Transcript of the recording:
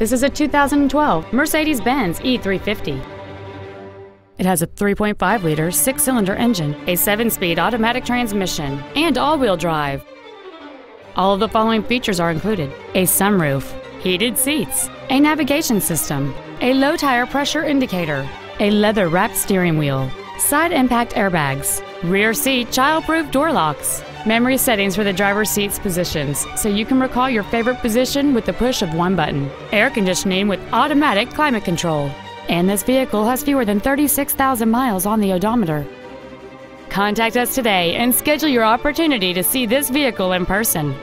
This is a 2012 Mercedes-Benz E350. It has a 3.5-liter six-cylinder engine, a seven-speed automatic transmission, and all-wheel drive. All of the following features are included. A sunroof, heated seats, a navigation system, a low tire pressure indicator, a leather-wrapped steering wheel, side impact airbags, rear seat child-proof door locks, memory settings for the driver's seat's positions so you can recall your favorite position with the push of one button, air conditioning with automatic climate control, and this vehicle has fewer than 36,000 miles on the odometer. Contact us today and schedule your opportunity to see this vehicle in person.